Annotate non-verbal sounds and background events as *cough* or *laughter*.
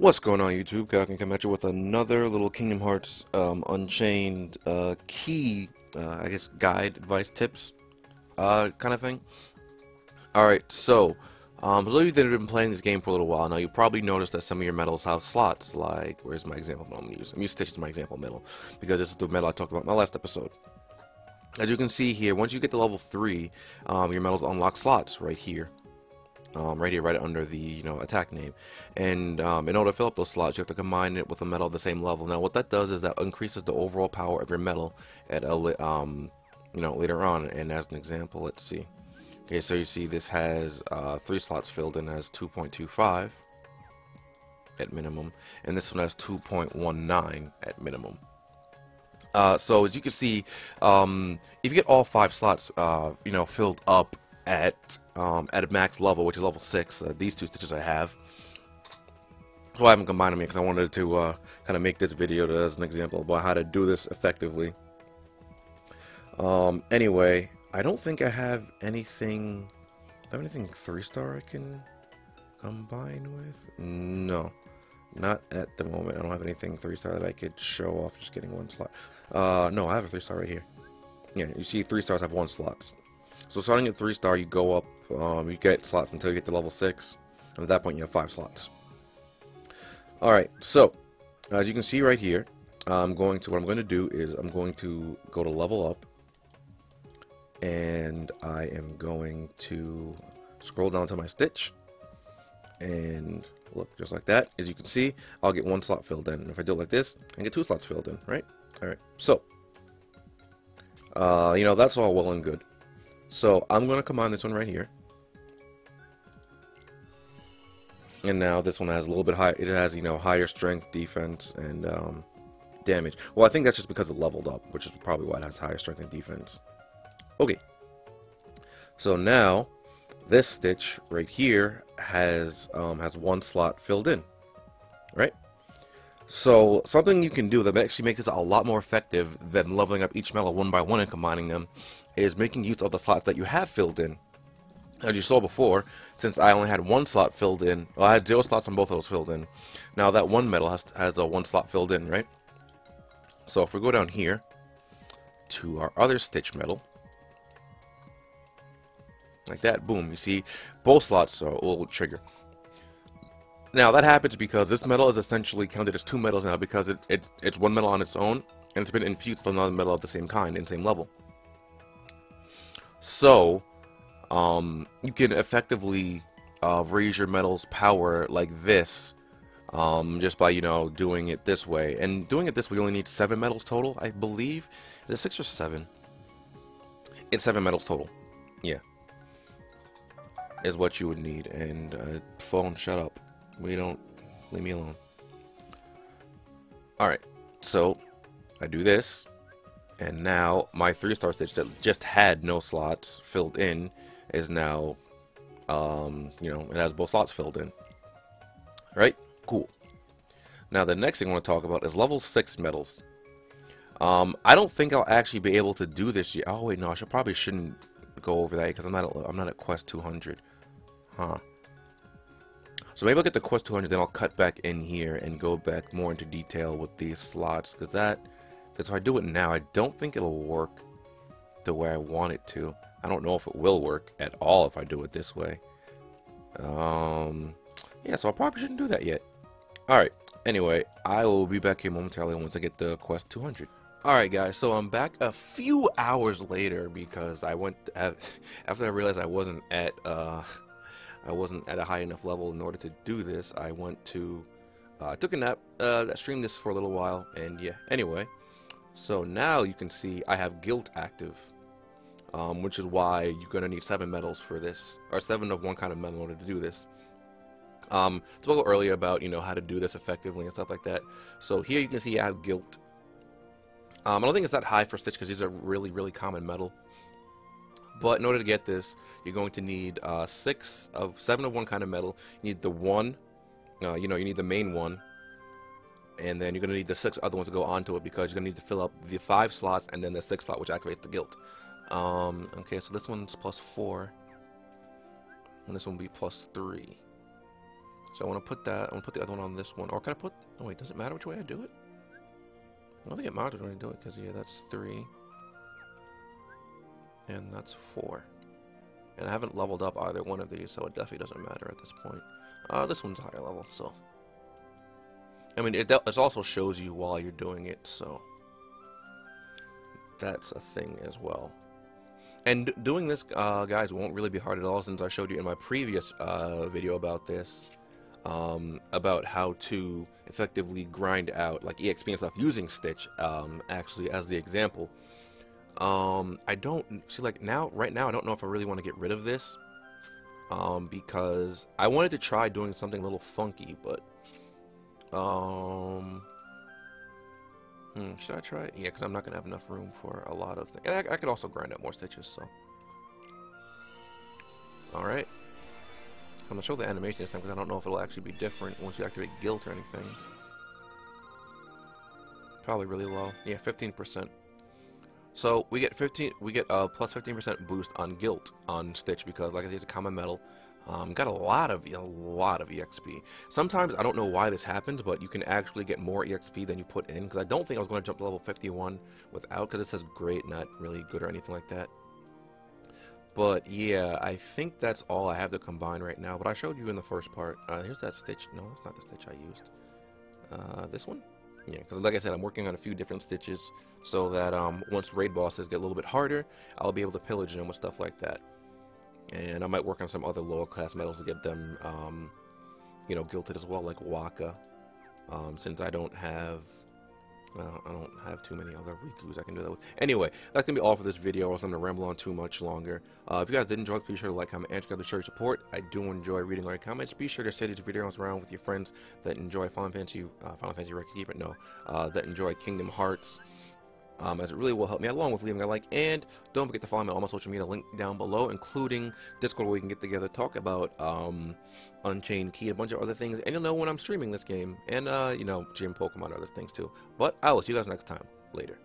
What's going on YouTube? Calvin come at you with another little Kingdom Hearts um, Unchained uh, key, uh, I guess, guide, advice, tips uh, kind of thing. Alright, so, um, for those of you that have been playing this game for a little while now, you probably noticed that some of your medals have slots, like, where's my example I'm going to use? I'm going using Stitch as my example medal, because this is the medal I talked about in my last episode. As you can see here, once you get to level 3, um, your medals unlock slots right here um, right here, right under the you know attack name. And um, in order to fill up those slots, you have to combine it with a medal of the same level. Now, what that does is that increases the overall power of your medal at a um, you know later on. And as an example, let's see. Okay, so you see this has uh, three slots filled and has 2.25 at minimum, and this one has 2.19 at minimum. Uh, so as you can see, um, if you get all five slots, uh, you know, filled up at um, at a max level, which is level 6. Uh, these two stitches I have. So I haven't combined them because I wanted to uh, kind of make this video as an example about how to do this effectively. Um, anyway, I don't think I have anything... I have anything 3-star I can combine with? No. Not at the moment. I don't have anything 3-star that I could show off just getting one slot. Uh, no, I have a 3-star right here. Yeah, you see 3 stars have one slots. So starting at 3 star, you go up, um, you get slots until you get to level 6. And at that point, you have 5 slots. Alright, so, as you can see right here, I'm going to, what I'm going to do is I'm going to go to level up. And I am going to scroll down to my stitch. And look, just like that. As you can see, I'll get one slot filled in. And If I do it like this, I get two slots filled in, right? Alright, so, uh, you know, that's all well and good. So I'm going to combine this one right here. And now this one has a little bit higher, it has, you know, higher strength, defense, and um, damage. Well, I think that's just because it leveled up, which is probably why it has higher strength and defense. Okay. So now, this stitch right here has um, has one slot filled in, right? So something you can do that actually makes this a lot more effective than leveling up each medal one by one and combining them is making use of the slots that you have filled in. As you saw before, since I only had one slot filled in, well, I had zero slots on both of those filled in. Now that one medal has, has a one slot filled in, right? So if we go down here to our other Stitch medal, like that, boom, you see both slots will trigger. Now that happens because this medal is essentially counted as two medals now because it, it, it's one medal on its own and it's been infused with another medal of the same kind and same level. So, um, you can effectively uh, raise your medal's power like this um, just by, you know, doing it this way. And doing it this way, you only need seven medals total, I believe. Is it six or seven? It's seven medals total. Yeah. Is what you would need. And, uh, phone, shut up. We don't... Leave me alone. Alright. So, I do this and now my three star stitch that just had no slots filled in is now um, you know it has both slots filled in. Right? Cool. Now the next thing I want to talk about is level 6 medals um, I don't think I'll actually be able to do this yet oh wait no I should probably shouldn't go over that because I'm not at, I'm not at quest 200 huh so maybe I'll get the quest 200 then I'll cut back in here and go back more into detail with these slots because that because if I do it now, I don't think it'll work the way I want it to. I don't know if it will work at all if I do it this way. Um, yeah, so I probably shouldn't do that yet. Alright, anyway, I will be back here momentarily once I get the quest 200. Alright guys, so I'm back a few hours later because I went, *laughs* after I realized I wasn't at, uh, I wasn't at a high enough level in order to do this, I went to, uh, took a nap, uh, streamed this for a little while, and yeah, anyway, so now you can see I have guilt active, um, which is why you're going to need seven medals for this, or seven of one kind of medal in order to do this. Um, spoke earlier about, you know, how to do this effectively and stuff like that. So here you can see I have guilt. Um, I don't think it's that high for Stitch because these are really, really common medal. But in order to get this, you're going to need uh, six of seven of one kind of medal. You need the one, uh, you know, you need the main one, and then you're going to need the six other ones to go onto it because you're going to need to fill up the five slots and then the six slot which activates the guilt. Um, okay, so this one's plus four, and this one will be plus three. So I want to put that, I want to put the other one on this one. Or can I put, oh wait, does it matter which way I do it? I don't think it matters when I do it, because yeah, that's three. And that's four. And I haven't leveled up either one of these, so it definitely doesn't matter at this point. Uh, this one's higher level, so. I mean, it, it also shows you while you're doing it, so. That's a thing as well. And doing this, uh, guys, won't really be hard at all since I showed you in my previous uh, video about this, um, about how to effectively grind out like EXP and stuff using Stitch, um, actually as the example. Um, I don't see like now, right now, I don't know if I really want to get rid of this, um, because I wanted to try doing something a little funky, but um, Hmm, should I try it? Yeah, because I'm not going to have enough room for a lot of things. And I, I could also grind up more stitches, so. Alright. I'm going to show the animation this time because I don't know if it'll actually be different once you activate guilt or anything. Probably really low. Yeah, 15%. So we get 15, we get a plus 15% boost on guilt on Stitch because, like I said, it's a common medal. Um, got a lot of a lot of exp. Sometimes I don't know why this happens, but you can actually get more exp than you put in. Because I don't think I was going to jump to level 51 without, because it says great, not really good or anything like that. But yeah, I think that's all I have to combine right now. But I showed you in the first part. Uh, here's that stitch. No, it's not the stitch I used. Uh, this one? Yeah, because like I said, I'm working on a few different stitches so that um, once raid bosses get a little bit harder, I'll be able to pillage them with stuff like that and I might work on some other lower class medals to get them, um, you know, gilted as well, like Wakka. Um, since I don't have, well, I don't have too many other Rikus I can do that with. Anyway, that's gonna be all for this video. I wasn't gonna ramble on too much longer. Uh, if you guys did enjoy, please be sure to like, comment, and subscribe to show your support. I do enjoy reading all your comments. Be sure to share these videos around with your friends that enjoy Final Fantasy, uh, Final Fantasy Record but no, uh, that enjoy Kingdom Hearts um, as it really will help me along with leaving a like. And don't forget to follow me on all my social media link down below, including Discord where we can get together, talk about um, Unchained Key, a bunch of other things, and you'll know when I'm streaming this game, and uh, you know, gym Pokemon, and other things too. But I will see you guys next time. Later.